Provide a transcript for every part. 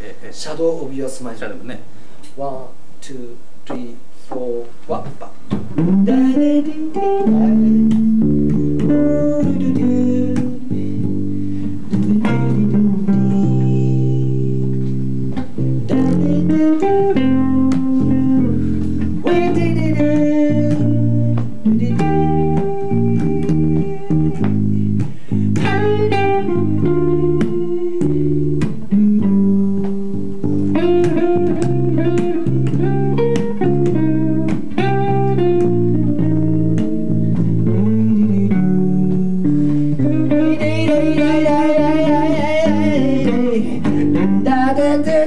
ええシャドウ・オブ・ヨー・スマイルシャドウね。ワン、ツー、スリー、フォー、ワン、バン。da da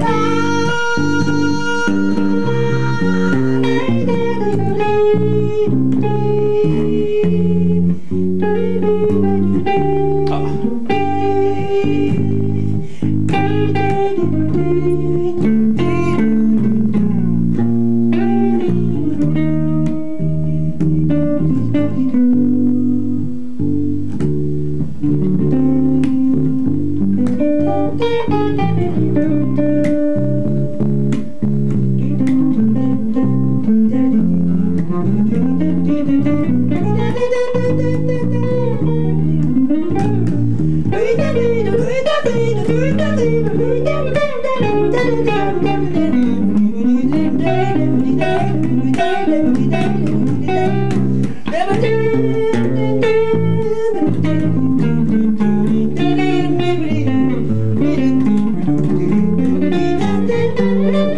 da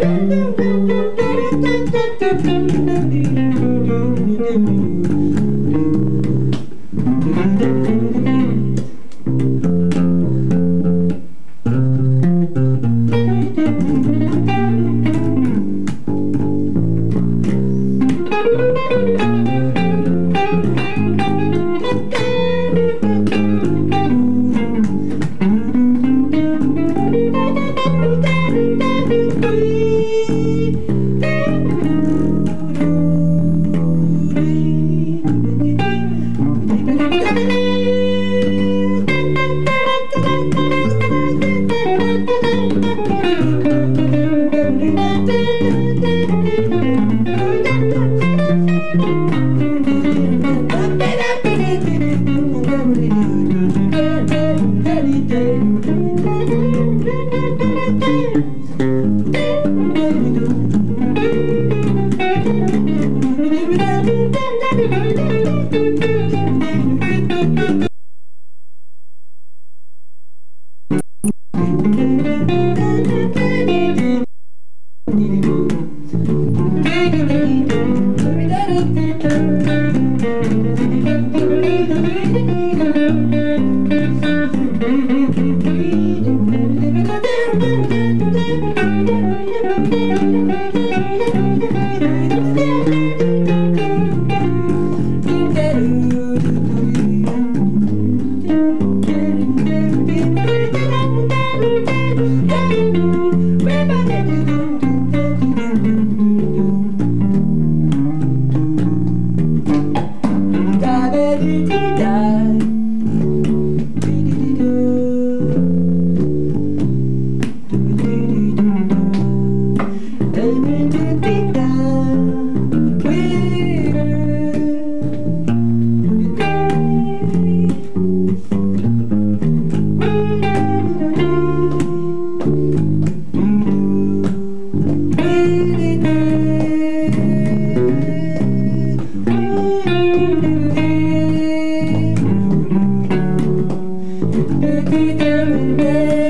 Música Música baby, there.